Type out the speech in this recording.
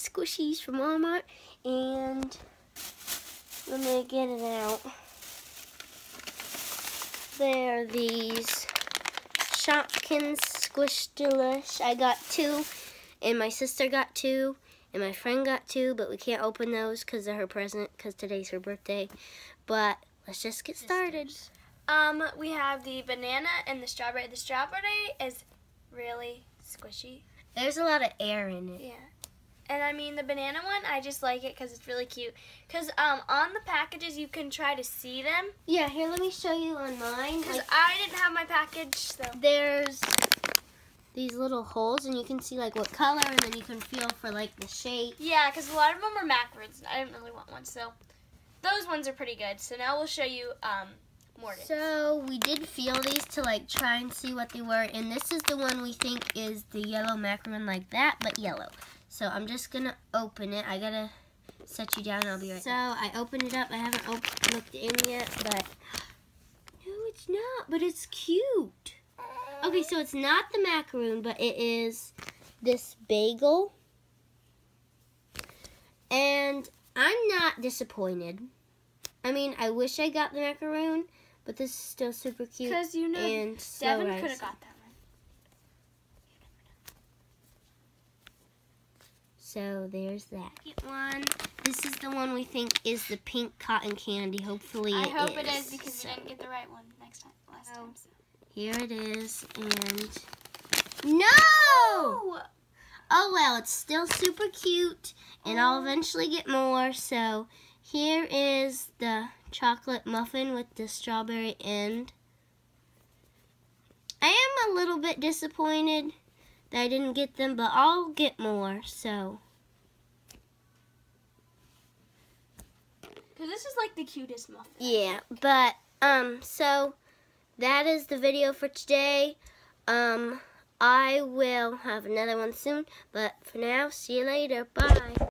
squishies from Walmart, and let me get it out. There are these Shopkins Squish-Dee-Lish. I got two, and my sister got two, and my friend got two, but we can't open those because they're her present, because today's her birthday. But let's just get started. Um, we have the banana and the strawberry. The strawberry is really squishy. There's a lot of air in it. Yeah. And I mean the banana one, I just like it because it's really cute. Because um, on the packages you can try to see them. Yeah, here, let me show you on mine. Because Like, I didn't have my package, so. there's these little holes, and you can see like what color, and then you can feel for like the shape. Yeah, because a lot of them are macaroons. I didn't really want one, so those ones are pretty good. So now we'll show you um. So we did feel these to like try and see what they were, and this is the one we think is the yellow macaron like that, but yellow. So I'm just gonna open it. I gotta set you down. I'll be right. So I opened it up. I haven't op- looked in yet, but no, it's not. But it's cute. Okay, so it's not the macaroon, but it is this bagel, and I'm not disappointed. I mean, I wish I got the macaroon, but this is still super cute. Because you know, and so Devin could have got that one. So there's that one. This is the one we think is the pink cotton candy. Hopefully I it hope it is because So you didn't get the right one next time. Last Oh. time. Here it is, and no! Oh! Oh well, it's still super cute, and I'll oh. eventually get more. So here is the chocolate muffin with the strawberry end. I am a little bit disappointed that I didn't get them, but I'll get more. So this is like the cutest muffin. yeah, but um, so that is the video for today. Um, I will have another one soon, but for now, see you later. Bye.